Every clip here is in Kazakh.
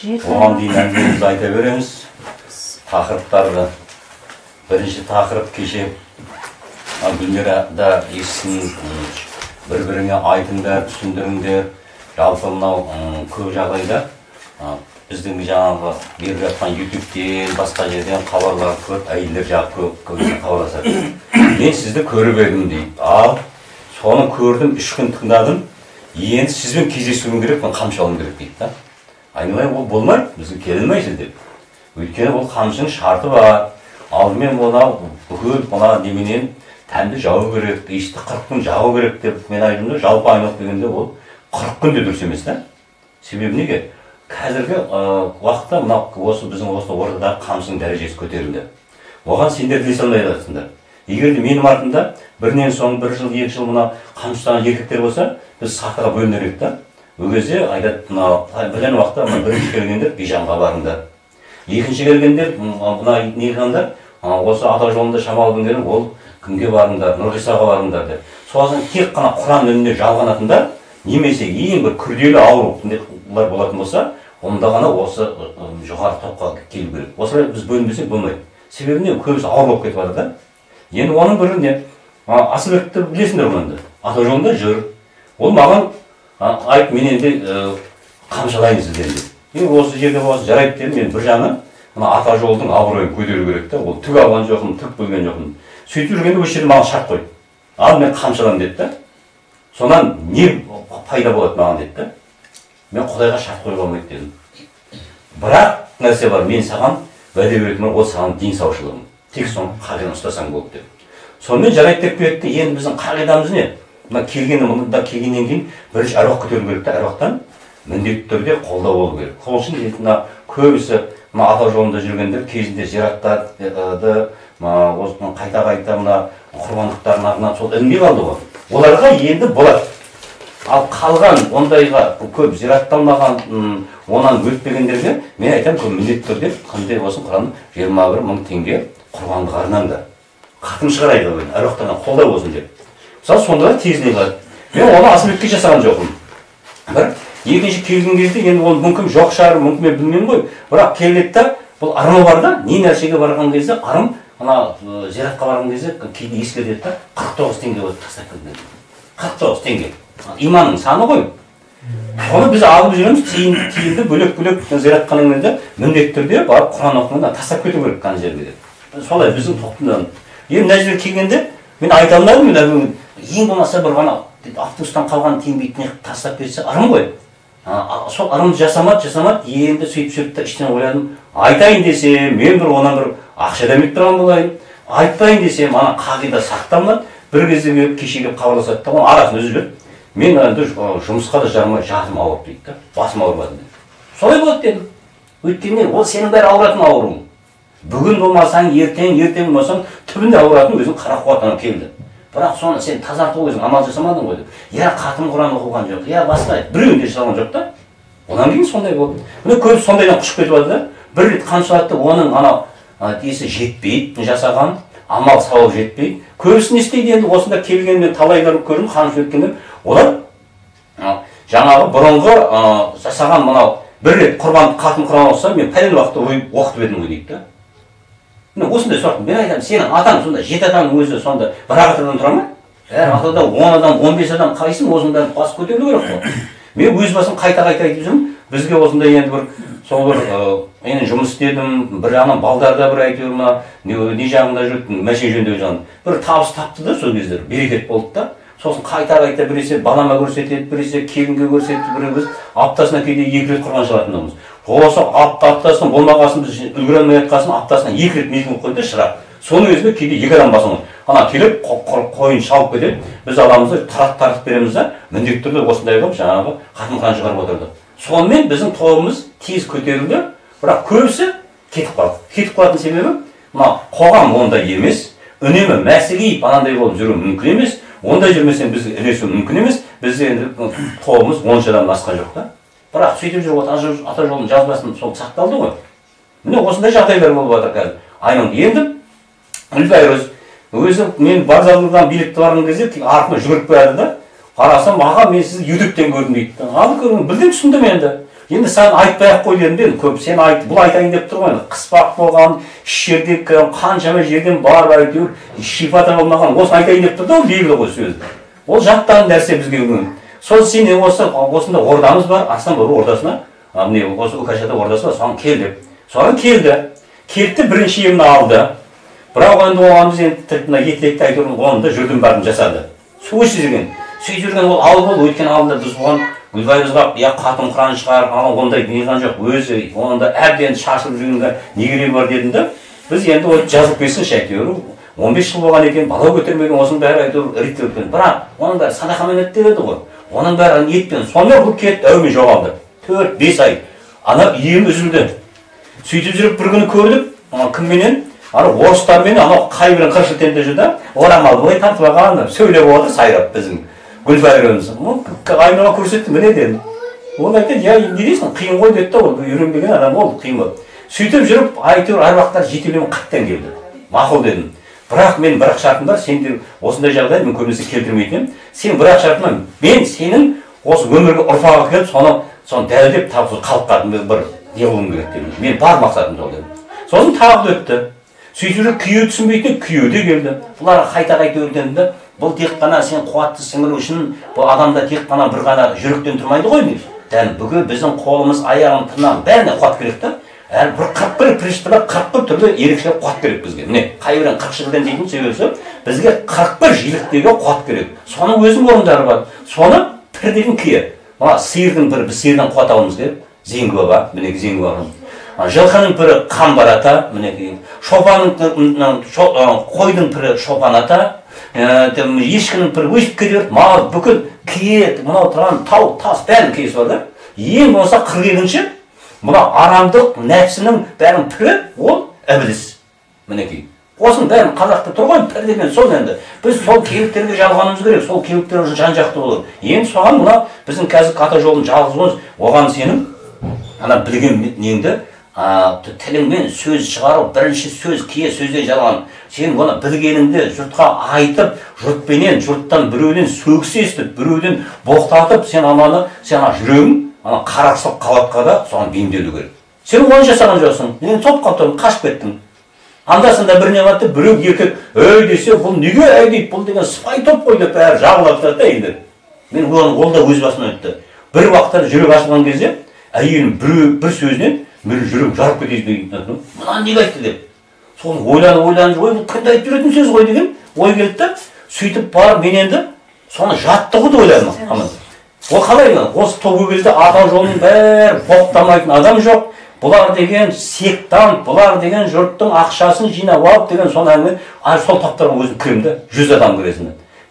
оған дейін әңгімемізді айта береміз. Тақырыптарды бірінші тақырып кеше гүлмира да естісін. Бір біріңе айтыңдар түсіндіріңдер. Жалпы мынау көп жағдайда біздің жаңағы беріп жатқан ютубтен басқа жерден хабарлар көп әйелдер жағы көп көбіне хабарласады. Мен сізді көріп едім дейді. Ал соны көрдім үш күн тыңдадым. Енді сізбен кездесуім керек мен қамшы алуым керек дейді да. Айналайын ол болмайды бізге келе алмайсыз деп өйткені бұл қамшының шарты бар алдымен мынау бүкіл мына неменен тәнді жабу керек иісті қырық күн жабу керек деп мен айттым да жалпы айналып келгенде ол қырық күн де дұрыс емес та себебі неге қазіргі уақытта мынау осы біздің осы ортадағы қамшының дәрежесі көтерілді оған сендер ілесе алмай жатырсыңдар егер де менің артымда бірінен соң бір жыл екі жыл мына қамшы ұстаған еркектер болса біз сатыға бөлінер едік та ол кезде айтады мынау бірден уақытта мына бірінші келгендер бижанға барыңдар екінші келгендер мына не қылғандар? А, осы ата жолында шамалы күндері ол кімге барыңдар нұрғисаға барыңдар деп. Сосын тек қана құран үніне жалғанатындар немесе ең бір күрделі аурулар болатын болса онда ғана осы жоғары топқа келу керек. Осылай біз бөлінбесек болмайды. Себебі не? Көбісі ауыр болып кетіп жатыр да. Енді оның бірі не асылбекті білесіңдер ғой енді. Ата жолында жүр. Ол маған айт мен енді ы, қамшылайын сіздерді деп. Енді осы жерде болса жарайды дедім мен бір жағынан. Мына ата жолдың абыройын көтеру керек та ол түк алған жоқпын түк білген жоқпын. Сөйтіп жүргенде осы жерде маған шарт қойды ал мен қамшыламын деді да сонан не пайда болады маған деді да мен құдайға шарт қоюға болмайды дедім. Бірақ нәрсе бар мен саған уәде беретінмін ол саған денсаушылығым тек соны қағиданы ұстасаң болды деп сонымен жарайды деп кетті енді біздің қағидамыз не? Мына келген мында келгеннен кейін бірінші әруақ көтеру керек та әруақтан міндетті түрде қолдау болу керек сол үшін мына көбісі мына ата жолында жүргендер кезінде зираттарды осы қайта қайта мына құрбандықтардың артынан сол ілінбей қалды ғой оларға енді болады ал қалған ондайға көп зиратталмаған онан өтпегендерге мен айтамын көп міндетті түрде қандай болсын құран жиырма бір мың теңге құрбандық арнаңдар хатым шығарайық әруақтардан қолдау болсын деп мысалы сондайлар тезіне қалады мен оны асылбекке жасаған жоқпын. Бір екінші келген кезде енді ол мүмкін жоқ шығар мүмкін мен білмеймін ғой. Бірақ келеді да бұл ырымы бар да не нәрсеге барған кезде ырым ана зиратқа барған кезде кейде ескертеді да қырық тоғыз теңге болып тастап келдім қырық тоғыз теңге. Иманның саны ғой. Соны біз алып жүреміз тиын тиынды бөлек бөлек зиратқа кезде міндетті түрде барып құран оқығанда тастап кету керек ана жерге деп. Солай біздің топтың енді мына жерге келгенде мен айта алмадым ең болмаса бір ана автобустан қалған тиын неғып тастап кетсе ырым ғой. Сол ырымды жасамады жасамады енді сөйтіп сөйтіп та іштен ойладым. Айтайын десем мен бір одан бір ақша беріп тұрған болайын. Айтпайын десем ана қағида сақталмады. Бір кезде келіп кеше келіп хабарласады да оның арасын үзіп жіберді мен енді жұмысқа да жарамай жатым ауырып дейді да басым ауырып жатыр солай болады дедім өйткені ол сенің бәрі ауыратын ауруың. Бүгін болмасаң ертең ертең болмасаң түбінде ауыратын өзің қара қуатына келді. Бірақ соны сен тазарту өзің амал жасамадың ғой деп. Иә қатым құран оқыған жоқ иә басқа біреуін де жасаған жоқ та. Одан кейін сондай болды. Міне көбісі сондайдан құшып кетіп жатыр да. Бір рет қамшылады оның анау ана несі жетпейді жасаған амал сауап жетпейді. Көбісі не істейді енді осында келген мен талайлар көрдім қамшы өткенде. Олар жаңағы бұрынғы жасаған мынау бір рет құрбан қатын құран оқыса мен пәлен уақытта оқытып едім ғой дейді да. Міне осындай сұрақ. Мен айтамын сенің атаң сонда жеті атаның өзі сонда бір ақ атадан тұра ма? Әр атада он адам он бес адам қайсың осының бәрін басып көтерілу керек қой? Мен өз басым қайта қайта айтып жүрмін. Бізге осындай енді бір сол бір мен жұмыс істедім бір жағынан балдар да бір әйтеуір мына не, жағында жүрді машина жөндеу жағында. Бір табыс тапты да сол кездері берекет болды да. Сосын қайта қайта біресе балама көрсетеді біресе келінге көрсетеді біреу аптасына кейде екі рет құрбан шалатынымыз осы апта аптасына болмағасын біз үлгере жатқасын аптасына екі рет митинг қойды шырақ. Соның өзінде кейде екі адам басын ана келіп қо- қо- қойын шауып кетеді. Біз аламыз да таратып таратып береміз да міндетті түрде осындай қылып жаңағы хатым құран шығарып отырды. Сонымен біздің тобымыз тез көтерілді бірақ көбісі кетіп қалды. Кетіп қалатын себебі мына қоғам ондай емес үнемі мәселейіп анандай болып жүру мүмкін емес ондай жүрмесең біз ілесу мүмкін емес. Бізде енді тобымыз онша адамнан асқан жоқ та. Бірақ сөйтіп жүріп жол- ата жолының жазбасын сол сақталды ғой. Міне осындай жағдайлар болып жатыр қазір. Айналып енді гүлбайыр өзі мен вокзалдан билетті барған кезде артыма жүгіріп келді да қарасам аға мен сізді ютубтен көрдім дейді ал көрдім білдім түсіндім енді. Енді саған айтпай ақ қой дедім де көп сен айт бұл айтайын деп тұр ғой. Енді қыспақ болған іш жерде қаншама жерден барып әйтеуір шипа таба алмаған осыны айтайын деп тұр да ол белгілі ғой сөз ол жаттаған нәрсе бізге бүгін. Сол сен осы осында ордамыз бар астан ордасына. Міне осы укшда ордасы бар соған кел деп соған келді. Келді бірінші емді алды. Бірақ енді оған біз енді мына етекті әйтеуір оны да жүрдім бардым жасады. Сөйтіп жүрген сөйтіп жүрген ол ауыл болды өйткені ауылда біз оған гүлбайымызға иә қатын құран шығар ана ондай неған жоқ өзі онда әбден шашылып жүргенге не керегі бар дедім да біз енді ол жазылып кетсінші әйтеуір он бес жыл болған екен бала көтермеген осының бәрі әйтеуір реттеліп бірақ оның бәрі садақамен еді ғой. Оның бәрі ниетпен сонымен бұл кетті әумен жоғалды төрт бес ай ана ием үзілді сөйтіп жүріп бір күні көрдік кімменен ана орыстармен анау қай қырық шілтенде жүр да орамал былай тартып алған сөйлеп отыр сайрап біздің гүлбайырымыз айнаға көрсетті міне дедім ол айтады иә не дейсің қиын ғой деді да ол үйренбеген адам ол қиын болды сөйтіп жүріп әйтеуір аруақтар жетеулеп қайттан келді мақұл дедім бірақ мен бір ақ шартым бар сенде осындай жағдай мен көбінесе келтірмейтін едім сен бір ақ шартым бар мен сенің осы өмірге ұрпақ әкеліп соны соны дәлелдеп табыс халыққа бір не қылуым керек дедім. Мен бар мақсатым сол дедім. Сосын тағы да өтті. Сөйтіп жүріп күйеуі түсінбейтін күйеуі де келді. Бұлар қайта қайта өтеді да бұл тек қана сен қуатты сіңіру үшін бұл адамда тек қана бір ғана жүректен тұрмайды ғой дәл бүкіл біздің қолымыз аяғымыз тырнағымыз бәріне қуат керек та. Әр бір қырық бір пристава қырық бір түрлі ерекше қуат керек бізге. Міне қайбірін қырық жылдан дейтін себебі бізге қырық бір жиіліктегі қуат керек соның өзінің орындары бар. Соны пір деген кие. Мына сиырдың бірі біз сиырдан қуат алуымыз керек зеңгі баба мінекей зеңгі баба жылқының пірі қамбар ата мінекей. Шопанның қойдың пірі шопан ата. Ешкінің пірі өсіп кете берді мал бүкіл кие мынау тұрған тау тас бәрінің киесі бар да ең болмаса қырық екінші мына арамдық нәпсінің бәрінің пірі ол ібіліс мінекей. Осының бәрін қазақта тұр ғой пір деген сол енді. Біз сол кебіктерге жалғануымыз керек сол кебіктер жан жақты болу енді соған мына біздің қазіргі ата жолын жалғызымыз оған сенің ана білген неңді тіліңмен сөз шығару бірінші сөз кие сөзден жалған. Сен оны білгеніңді жұртқа айтып жұртпенен жұрттан біреуден сөгіс естіп біреуден боқтатып сен ананы сен ана жүрегің ана қарақшылық қалапқа да соған бейімделу керек. Сен оны жасаған жоқсың мен топқа тұрдың қашып кеттің анда санда біріне барады біреу еркек ей десе бұл неге әй дейді бұл деген сыпайы топ қой деп бәрі жабыла тастады да енді. Мен оны ол да өз басымнан өтті бір уақытта жүрек ашылған кезде әйелім біреу бір сөзінен менің жүрегім жарып кетеді деген мынаны неге айтты деп. Соны ойланып ойланып ой бұл кімді айтып жүретін сөз ғой деген ой келді да сөйтіп барып мен енді соны жаттығуды ойладым. Ол қалай осы топ кезде ата жолының бәрі боқтамайтын адам жоқ. Бұлар деген сектант бұлар деген жұрттың ақшасын жинап алып деген сол әңгіме сол топтарға өзім кіремін да жүз адам кіресін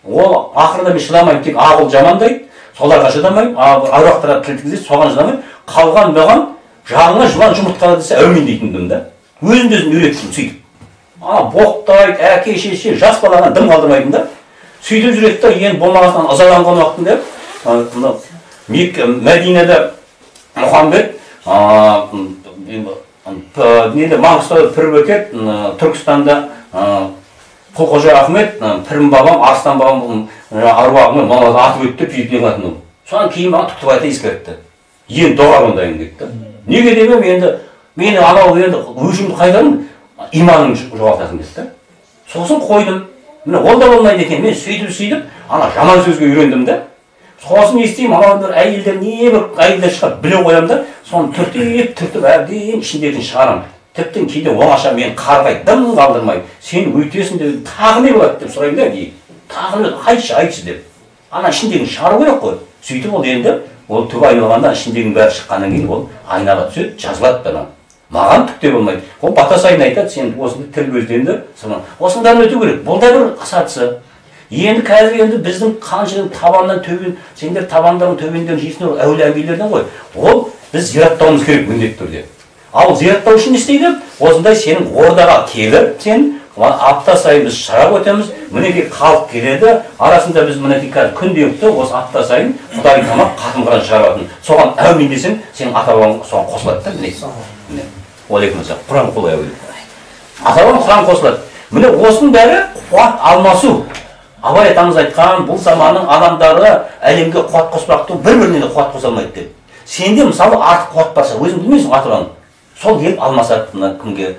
ол ақырында мен шыдамаймын тек ағыл жамандайды соларға шыдамаймын аруақтарға тіл тигізеді соған шыдамаймын. Қалған маған жағыңа жылан жұмыртқала десе әумин дейтінмін да. Өзімді өзім үйреттім сөйтіп. Ана боқтайды әке шеше жас балаға дым қалдырмайтын да. Сөйтіп жүреді да енді болмағасынан ызаланған уақытында мына мәдинада мұхаммед неде маңғыстауда пір бөкет түркістанда құлқожа ахмет пірім бабам арыстан бабам аруағымен мыналарды атып өтті деп сөйтіп неғылатын содан кейін маған түктібайды ескертті енді доғар ондайын деді. Да неге демем енді? Мені анау енді өшімді қайтарым иманыңды жоғалтасың деді да. Сосын қойдым. Міне ол да болмайды екен. Мен сөйтіп сөйтіп ана жаман сөзге үйрендім да. Сосын не істеймін анау әйелдер не бір әйелдер шығады біле қоямын да соны түртіп түртіп әбден ішіндегісін шығарамын. Тіптен кейде оңаша мені қарғайды дым қалдырмай сен өйтесің деп тағы не болады деп сұраймын да кейін тағы не айтшы айтшы деп. Ана ішіндегіні шығару керек қой. Сөйтіп ол енді ол түбі айналғанда ішіндегінің бәрі шыққаннан кейін ол айнаға түседі жазылады ана маған түк те болмайды. Ол бата сайын айтады сен осындай тіл көзденді осындайдан өту керек. Бұл да бір сатысы енді қазір енді біздің қаншадан табаннан төбен сендер табандарын төбендерін жейсіңдер әулие әмбиелерден ғой. Ол біз зираттауымыз керек міндетті түрде. Ал зираттау үшін не істейді? Осындай сенің ордаға келіп сен апта сайын біз шығарып өтеміз мінекей халық келеді арасында біз мінекей қазір күнделікті осы апта сайын құдай тамақ хатым құран шығаратын. Соған әумин десең сенің ата бабаң соған қосылады да міне. Міне. Уалейкум ассалам құран қол ата бабаң құран қосылады. Міне осының бәрі қуат алмасу. Абай атамыз айтқан бұл заманның адамдары әлемге қуат қоспақ бір біріне де қуат қоса алмайды деп. Сенде мысалы артық қуат барса өзің білмейсің атырауын сол келіп алмасады мына кімге?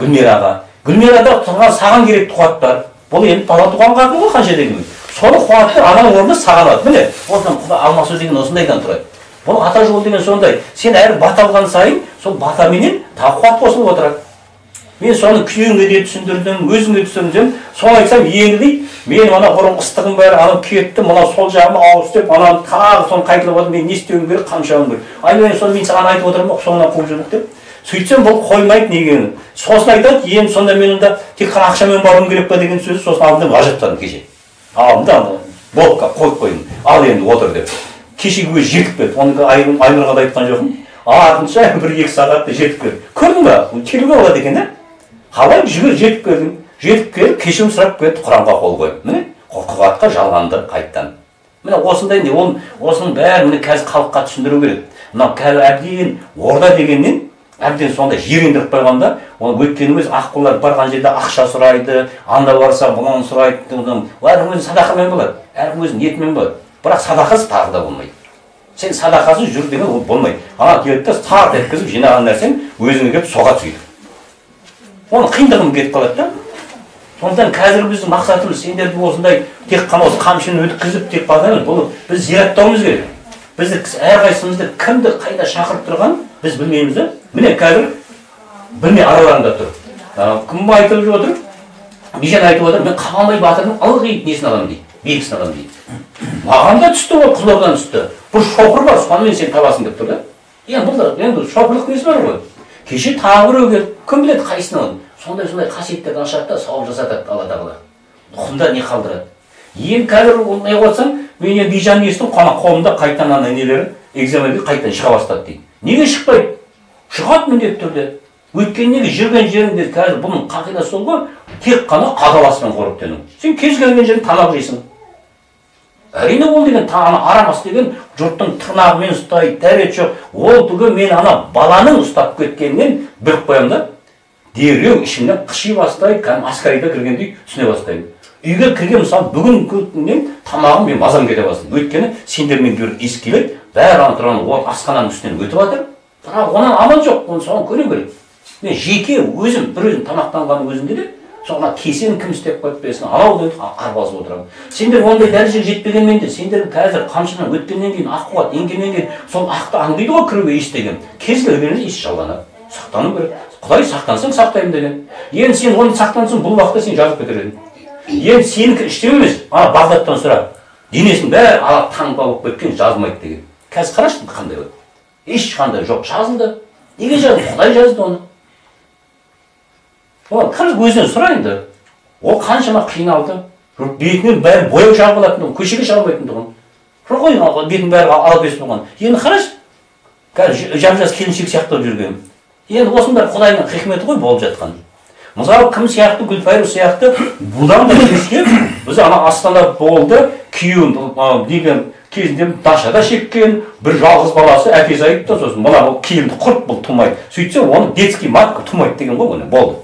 Гүлмираға гүлмирада тұрған саған керекті қуат бар. Бұл енді бала туған қатын ғой қанша дегенмен. Соны қуатты ананың орнына саған алады міне осыдан құда алмасу деген осындайдан тұрады бұл ата жолы деген сондай. Сен әр бата алған сайын сол батаменен тағы қуат қосылып отырады. Мен соны күйеуіңе де түсіндірдім өзіңе түсіндірдім. Соны айтсам енді дейді мен ана бұрын ыстығым бәрі анау кетті мынау сол жағыма ауыс деп ананы тағы соны қайталап жатыр мен не істеуім керек қаншауым керек. Ай мен соны мен саған айтып отырмын ғой соңынан қуып жүрдік деп. Сөйтсем бұл қоймайды неге сосын айтады енді сонда мен онда тек қана ақшамен баруым керек па деген сөз сосын алдым да ғажаптандым кеше. Алдым да болды қойып қойдым. Ал енді отыр деп. Кешегі өзі жетіп келді оны айнұрға да айтқан жоқпын. Артынша бір екі сағатта жетіп келді көрдің ба? Телеге болады екен да? Қалай жүгір жетіп келдім. Жетіп келіп кешірім сұрап кетті құранға қол қойып. Міне құқығатқа жалғанды қайттан міне осындай не ол осының бәрін міне қазір халыққа түсіндіру керек. Мынау қазір әбден орда дегеннен әбден сондай жирендіріп қойған да оны өйткені өзі аққулар барған жерде ақша сұрайды анда барса мынаны сұрайды бәрі өзі садақамен болады әркім өзінің ниетімен болады. Бірақ садақасыз тағы да болмайды. Сен садақасыз жүр деген ол болмайды. Ана келеді да сарт еткізіп жинаған нәрсең өзіңе келіп соғады сөйтіп оның қиындығын кетіп қалады да. Сондықтан қазір біздің мақсатымыз сендерді осындай тек қана осы қамшыны өткізіп тек емес бұл біз зираттауымыз керек. Бізді әрқайсымызды кімді қайда шақырып тұрған біз білмейміз да. Міне қазір білмей араларында тұр. Кім айтып отыр? Бижан айтып отыр мен қабанбай батырдың ылғи несін аламын дейді белгісін аламын дейді маған да түсті ғой қызылордадан түсті. Бір шоқыр бар сонымен сен табасың деп тұр да. Енді бұл енді шоқырлық несі бар ғой? Кеше тағы біреу келді кім біледі қайсысынан сондай сондай қасиеттерді ашады да сауап жасатады алла тағала ұқымда не қалдырады енді қазір неғып жатсам мен енді бижан естідім қолымда қайтадан ана нелері экзаменге қайтадан шыға бастады дейді неге шықпайды шығады міндетті түрде өйткені неге жүрген жеріңде қазір бұның қағидасы сол ғой тек қана қадаласпен қоректену сен кез келген жерде тамақ жейсің әрине ол деген ана арамас деген жұрттың тырнағымен ұстайды дәрет жоқ ол түгіл мен ана баланың ұстап кеткенінен біліп қоямын да дереу ішімнен қыши бастайды кәдімгі аскарида кіргендей түсіне бастаймын үйге кірген мысалы бүгіннен тамағым мен мазам кете бастады. Өйткені сендермен бір иіс келеді бәрі ана ол асхананың үстінен өтіп жатыр бірақ онан амал жоқ оны соған көре керек мен жеке өзім бір өзім тамақтанғанның өзінде де соған кесені кім істеп қойып берсін анау деп арбасып отырамын. Сендер ондай дәрежеге жетпегенмен де сендер қазір қамшыдан өткеннен кейін аққуат енгеннен кейін сол ақты аңдиды ғой кіруге иіс деген кез келген иіс жалданады сақтану керек. Құдай сақтансаң сақтаймын деген. Енді сен оны сақтансаң бұл уақытта сен жазып кетер едің. Енді сенікі іштеу емес. Ана бағдаттан сұра. Денесінің бәрі таңба болып кеткен жазылмайды деген. Қазір қарашы қандай ешқандай жоқ. Жазылды. Неге жазды құдай жазды оны. Ол кім өзінен сұра енді ол қаншама қиналды. Бетінен бәрі бояу жағып алатын көшеге шыға алмайтын тұғын ғой бетінің бәрі алапес болған енді қарашы қазір жап жас келіншек сияқты болып жүрген. Енді осының бәрі құдайдың хикметі ғой болып жатқан. Мысалы кім сияқты? Гүлфайыр сияқты бұдан да кешке біз ана астана болды күйеуін деген кезінде дашада шеккен бір жалғыз баласы әкесі айтты сосын мына келінді құрт бұл тумайды сөйтсе оны детский матка тумайды деген ғой оны болды.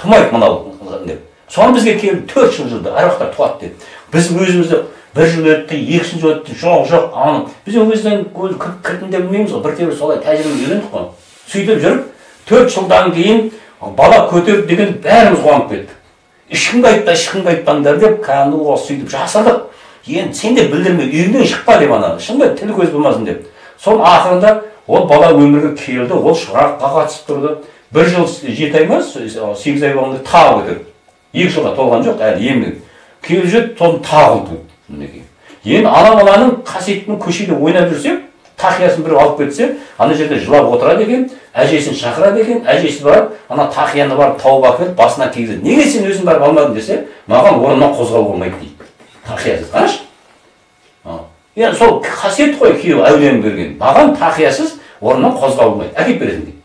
Тумайды мынау деп. Соны бізге келіп төрт жыл жүрді аруақтар туады деп. Біз өзімізді бір жыл өтті екінші жыл өтті жоқ жоқ аны біз кезден кірдім деп білмейміз ғой біртебір солай тәжірибе үйрендік қой. Сөйтіп жүріп төрт жылдан кейін бала көтерді деген бәріміз қуанып кеттік. Ешкімге айтпа ешкімге айтпаңдар деп кәдімгі осы сөйтіп жасадық. Енді сен де білдірме үйіңнен шықпа деп ана шынымен тіл көз болмасын деп. Сол ақырында ол бала өмірге келді ол шыраққа қатысып тұрды. Бір жыл жеті ай ма сегіз ай болғанда тағы көтерді екі жылға толған жоқ әлі емін келіп жүреді соны тағы туды мінекей енді ана баланың қасиетін көшеде ойнап жүрсе тақиясын біреу алып кетсе ана жерде жылап отырады екен әжесін шақырады екен әжесі барып ана тақияны барып тауып әкеліп басына кигізеді. Неге сен өзің барып алмадың десе маған орнымнан қозғалуға болмайды дейді. Тақиясыз қарашы. Енді сол қасиет қой күйеу әулиенің берген маған тақиясыз орнынан қозғала болмайды. Әкеліп бересің дейді.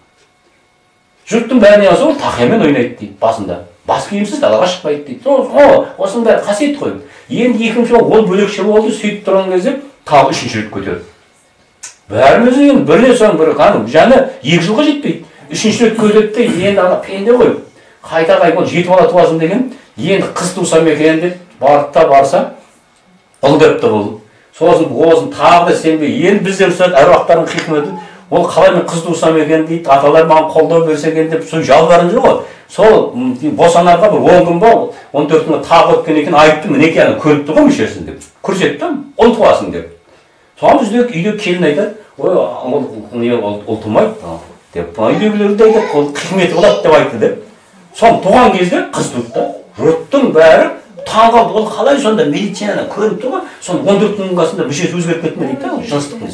Жұрттың бәріне ол тақиямен ойнайды дейді басында. Бас киімсіз далаға шықпайды дейді. О осының бәрі қасиет қой. Енді екінші ол бөлекше болды сөйтіп тұрған кезде тағы үшінші рет көтерді. Бәріміз енді бірінен соң бірі жаны екі жылға жетпейді. Үшінші рет көтерді де енді ана пенде ғой. Қайта қай ол жеті бала туасың деген. Енді қыз тусам екен деп барды да барса ұл келіпті бұл сосын осыны тағы да сенбей енді бізден сұрады әруақтардың хикметі ол қалай мен қыз тусам екен дейді аталар маған қолдау берсе екен деп сол жалбарынып жүр ғой. Сол босанарға бір он күн ба он төрт күнге тағы өткен екен айтты мінекей ана көріпті ғой мүшесін деп. Көрсетті ұл туасың деп. Соған бізде үйде келін айтады ой ол не ұл тумайды деп. Үйдегілер де айтады ол хикметі болады деп айтты деп. Соны туған кезде қыз туды да жұрттың бәрі таң қалды ол қалай сонда медицинада көрініп тұр ғой. Соны он төрт күннің басында мүшесі өзгеріп кетті ме дейді да жыныстық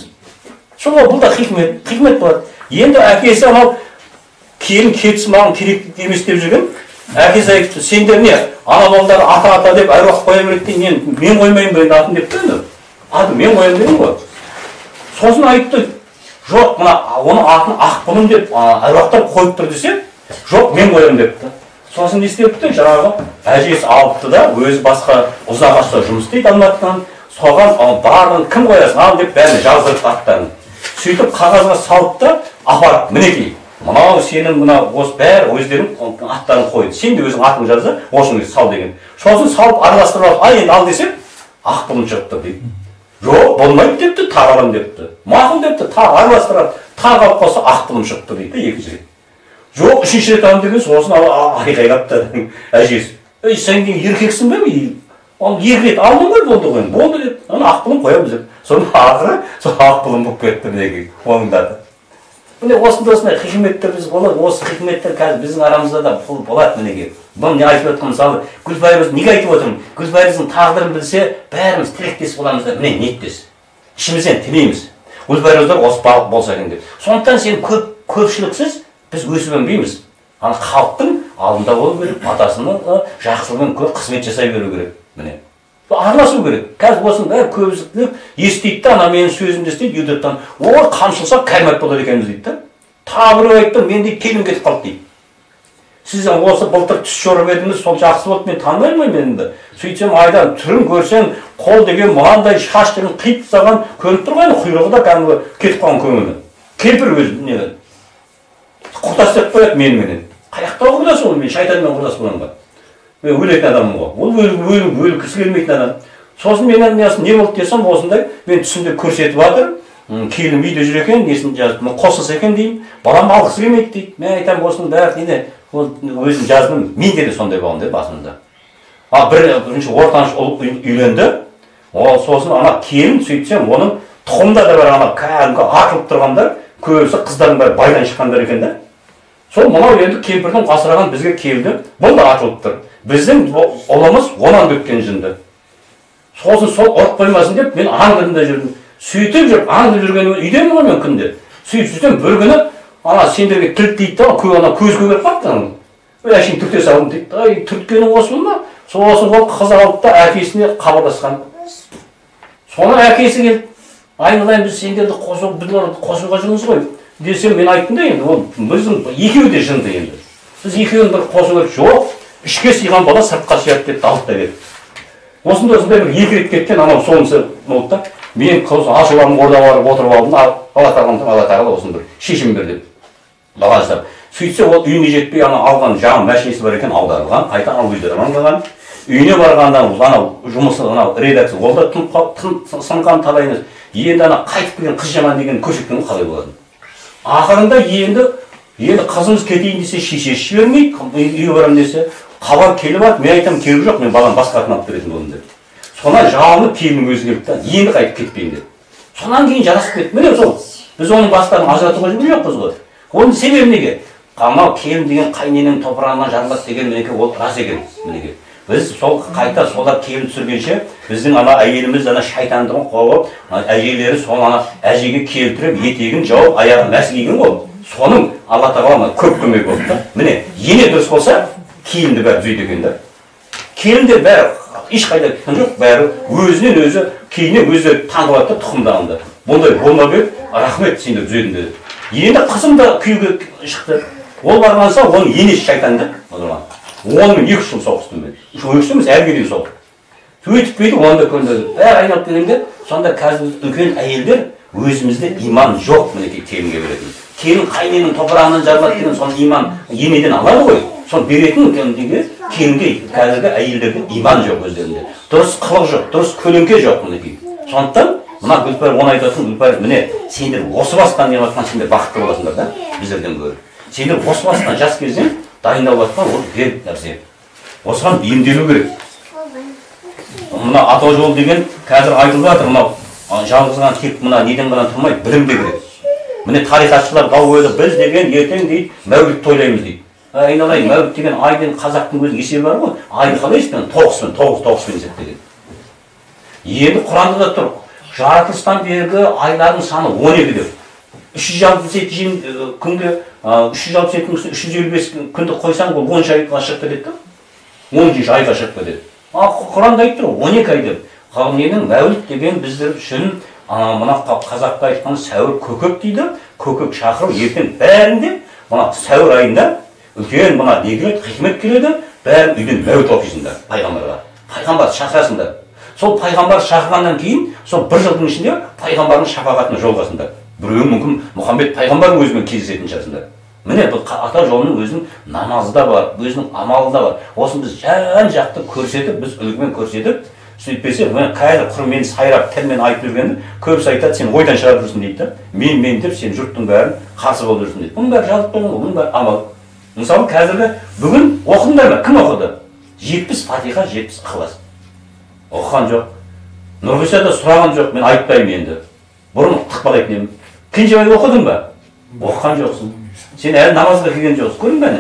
сол бұл да хикмет хикмет болады енді әкесі анау келін кетсі маған керек емес деп жүрген. Әкесі айтыпты сендер не ана балалар ата ата деп әруақ қоя береді мен мен қоймаймын ба енді атын депті енді. Атын мен қоямын дедім ғой. Сосын айтты жоқ мына оның атын ақбұлым деп әруақтар қойып тұр десе жоқ мен қоямын депті. Сосын не істепті? Жаңағы әжесі алыпты да өзі басқа ұзағашта жұмыс істейді алматыдан. Соған барлығын кім қоясың ал? деп бәрін жаздырып аттарын. Сөйтіп қағазға салып та апарып мінекей мынау сенің мына осы бәрі өздерің аттарын қойды. Сен де өзің атыңды жаз да осыны сал деген. Сосын салып араластырып алып ал енді ал десем ақбұлым шығыпты дейді. Жоқ болмайды депті тағы аламын депті. Мақұл депті тағы араластырады тағы алып қалса ақбұлым шығыпты дейді да екінші рет жоқ үшінші рет аламын деген сосын айқайлап та әжесі. Ей сен еркексің ба ол екі рет алдың ғой болды ғой болды деп. Ана ақбұлым қоямыз деп. Соның ақыры сол ақбұлым болып кетті мінекей мойындады міне осындай осындай хикметтер біз болады осы хикметтер қазір біздің арамызда да болады мінекей. Бұны не айтып жатқан мысалы гүлбайрыз неге айтып отырмын? Гүлбайрыздың тағдырын білсе бәріміз тілектес боламыз да міне ниеттес. Ішімізден тілейміз. Гүлбайрыздар осы бағыт болса екен деп. Сондықтан сен көп көпшіліксіз біз өсіп өнбейміз. Ана халықтың алдында болу керек атасының жақсылығымен қызмет жасай беру керек. Міне. Араласу керек. Қазір осының бәрі көбісі естиді да ана менің сөзімді естиді ютубтан. Ой қамшыласақ кәрмәт болады екенбіз дейді да. Тағы біреу айтты мен дейді келін кетіп қалды дейді. Сіз осы былтыр түс жорып едіңіз сол жақсы болды мен танымаймын ғой мен енді. Сөйтсем айдан түрін көрсең қол деген мынандай шаш деген қиып тастаған көрініп тұр ғой енді құйрығы да кәдімгі кетіп қалған көңілі. Кемпір өзі не құрдас деп қояды меніменен. Қай жақтағы құрдас ол мен шайтанмен құрдас боламын ба? Мен өлетін адаммын ғой ол өлгісі келмейтін адам сосын мен не болды десем осындай мен түсімде көрсетіп жатыр келінім үйде жүр екен несін жазып қосылса екен деймін балам алғысы келмейді дейді мен айтамын осының бәрі не ол өзім жаздым менде де сондай болған да басында а бір бірінші ортаншы ұл үйленді ол сосын ана келін сөйтсем оның тұқымында да бар ана кәдімгі атылып тұрғандар көбісі қыздардың бәрі байдан шыққандар екен да сол мынау енді кемпірдің асыраған бізге келді бұл да атылып тұр біздің ұлымыз онан өткен жынды. Сосын сол ұрып қоймасын деп мен аңдыда жүрдім. Сөйтіп жүріп аңдып жүргеннен үйдемін ғой мен күнде. Сөйтіп жүрсем бір күні ана сендерге тіл тиді да ана көзге келіп қалыпты әшейін түрте салдым дейді ай түрткені осы ма сосын ол қыз алды да әкесіне хабарласқан соны әкесі келді. Айналайын біз сендерді қосу біз қосуға жүрміз ғой десем мен айттым да енді ол біздің екеуі де жынды енді. Біз екеуін бір қосу керек жоқ ішке сыйған бала сыртқа сияды деп дауыстай берді. Осындай осындай бір екі рет кеткен анау сонысы болды да мен ашуланып ордаға барып отырып алдым алла тағала алла тағала осыны бір шешім бер деп дұға сөйтсе ол үйіне жетпей ана алған жаңа машинесі бар екен аударылған қайта алған үйіне барғанда анау жұмысы анау редакция ол да сынған талай енді ана қайтып келген қыз жаман деген көрсеткен қалай болатын? Ақырында енді енді қызымыз кетейін десе шешесі жібермейді үйге барамын десе хабар келіп жатыр мен айтамын керегі жоқ мен баланы басқа қатын алып беретін болдым деп. Содан жалынып келіннің өзі келді да енді қайтып кетпейін деп. Содан кейін жарасып кетті міне сол. Біз оның бастарын ажыратуға жүрген жоқпыз ғой. Оның себебі неге? Анау келін деген қайнененің топырағынан жаралады деген мінекей ол рас екен мінекей. Біз сол қайта солар келін түсіргенше біздің ана әйеліміз ана шайтандығын қуып әжелері сол ана әжеге келтіріп етегін жауып аяғын мәсі киген ғой. Соның алла тағала көп көмегі болды да. Міне ене дұрыс болса келінді бәрі түзейді екен да келіндер бәрі ешқайда жоқ бәрі өзінен өзі кейіннен өздері таңып алады да тұқымдағанда. Бұндай болмап еді рахмет сендер түзедің деді. Енді қызым да күйеуге шықты. Ол барған соң оның енесі шайтан да онымен екі үш жыл соғыстым мен екі үш емес әліге дейін соғыстым сөйтіп бүйтіп оны да көндірдім бәрі айналып келгенде сонда қазір үлкен әйелдер өзімізде иман жоқ мінекей келінге беретін келін қайненің топырағынан жаралады деген соны иман енеден алады ғой соны беретін кәдімгідегі келінге қазіргі әйелдерде иман жоқ өздерінде дұрыс қылық жоқ дұрыс көлеңке жоқ мінекей сондықтан мына гүлпәр оны айтатын гүлпәр міне сендер осы бастан не жатқан сендер бақытты боласыңдар да біздерден гөрі сендер осы бастан жас кезден дайындалып жатқан ол керек нәрсе осыған бейімделу керек мына ата жол деген қазір айтылып жатыр мынау жалғыз ғана тек мына неден ғана тұрмайды білім керек міне тарихатшылар дау қойды біз деген ертең дейді мәуліт тойлаймыз дейді айналайын мәуліт деген айдың қазақтың өзінің есебі бар ғой айды қалай есептеген тоғызбен тоғыз тоғызбен есептеген енді құранда да тұр жаратылыстан бергі айлардың саны он екі деп үш жүз алпыс жеті күнге үш жүз алпыс жеті үш жүз елу бес күнді қойсаң ол оныншы айға шығып кетеді да он айға шығып кетеді ал құранда айтып тұр он екі ай деп. Мәуліт деген біздер үшін мына қазақта айтқан сәуір көкек дейді. Көкек шақыру ертең бәрінде мына сәуір айында үлкен мына не келеді хикмет келеді. Бәрін үйден мәуіт оқисыңдар пайғамбарға. Пайғамбарды шақырасыңдар. Сол пайғамбар шақырғаннан кейін сол бір жылдың ішінде пайғамбардың шапағатына жолығасыңдар. Біреуі мүмкін мұхаммед пайғамбардың өзімен кездесетін шығарсыңдар міне бұл ата жолының өзінің намазы да бар өзінің амалы да бар. Осыны біз жан жақты көрсетіп біз үлгімен көрсетіп сөйтпесе қазір құрмен сайрап тілмен айтып жүргенді көбісі айтады сен ойдан шығарып жүрсің дейді да. Мен мен деп сен жұрттың бәрін қарсы болып жүрсің дейді. Бұның бәрі жазылып қойған бұның бәрі амал. Мысалы қазіргі бүгін оқыдыңдар ма кім оқыды? жетпіс фатиха жетпіс ықылас. Оқыған жоқ. Нұрғиса да сұраған жоқ. Мен айтпаймын енді. Бұрын тықпалайтын едім кенжебай оқыдың ба оқыған жоқсың сен әлі намазға келген жоқсың көрдің бе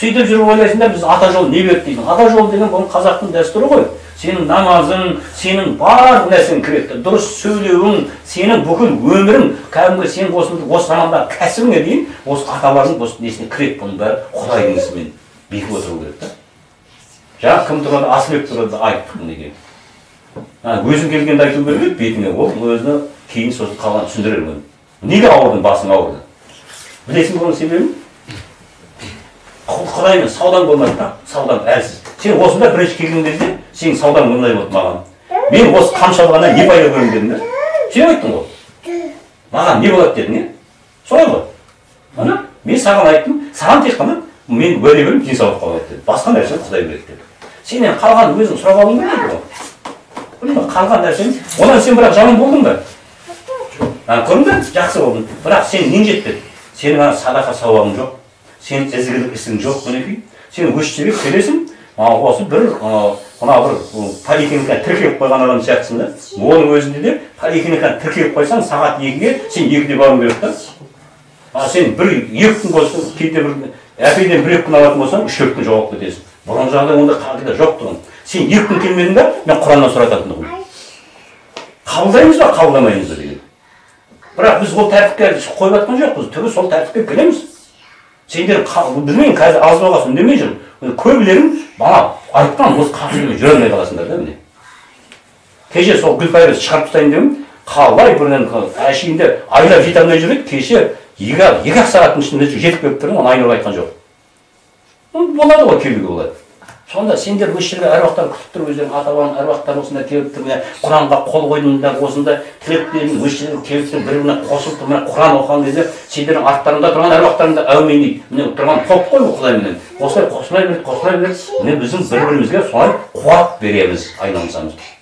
сөйтіп жүріп ойлайсың да біз ата жол не берді дейсің ата жол деген бұл қазақтың дәстүрі ғой сенің намазың сенің барлық нәрсең кіреді дұрыс сөйлеуің сенің бүкіл өмірің кәдімгі сен осы осы замандағы кәсібіңе дейін осы аталардың осы несіне кіреді бұның бәрі құдайдың ісімен бекіп отыру керек та жаңа кім тұрады асылбек тұрады айттық мінекей өзің келгенде айту керек еді бетіңе. Ол өзіне кейін сосын қалған түсіндірер неге ауырдың басың ауырды? Білесің бе оның себебін құдаймен саудаң болмады да саудаң әлсіз. Сен осында бірінші келген кезде сенің саудаң мындай болды маған. Мен осы қамшы алғаннан не пайда көремін дедің да сен айттың ғой. Маған не болады дедің иә солай ғой. Ана мен саған айттым саған тек қана мен уәде беремін денсаулық қалады деді басқа нәрсені құдай біледі деді сенен қалғанын өзің сұрап алуың керек ғой. Білдің қалған нәрсені? Одан сен бірақ жаман болдың ба? Көрдің бе? Жақсы болдың. Бірақ сен нең жетпеді сенің ана садақа сауабың жоқ. Сенің ізгілік ісің жоқ мінекей. Сен осы жерге келесің. Осы бір мына бір поликлиникаға тіркеп қойған адам сияқтысың да. Оның өзінде де поликлиникаға тіркеп қойсаң сағат екіге сен екіде баруың керек та а сен бір екі күн болсын кейде бір әпейден бір екі күн алатын болсаң үш төрт күн жоғалып кетесің бұрынғы жағдай ондай қағида жоқ тұғын сен екі күн келмедің ба мен құраннан сұрататын тұғым қабылдаймыз ба қабылдамаймыз ба деген бірақ біз ол тәртіпке қойып жатқан жоқпыз түбі сол тәртіпке келеміз сендер білмеймін қазір аз болғасын үндемей жүрмін көбілерің бала айтқан осы қатысумен жүре алмай қаласыңдар да міне кеше сол гүлпайрызды шығарып тастайын дедім қалай бірден әшейінде айлап жете алмай жүр еді кеше екі ақ сағаттың ішінде жетіп келіп тұрмын оны айналып айтқан жоқ болады ғой келуге болады сонда сендер осы жерге әруақтар күтіп тұр өздерің ата бабаның әруақтары осында келіп тұр міне құранға қол қойдыңдар осында тілектерің осы жерге келіп тұр бір біріне қосылып тұр міне құран оқыған кезде сендердің арттарыңда тұрған әруақтарың да әумин дейді. міне тұрған топ қой құдайменен осылай қосыла береді қосыла береді міне біздің бір бірімізге солай қуат береміз айналысамыз.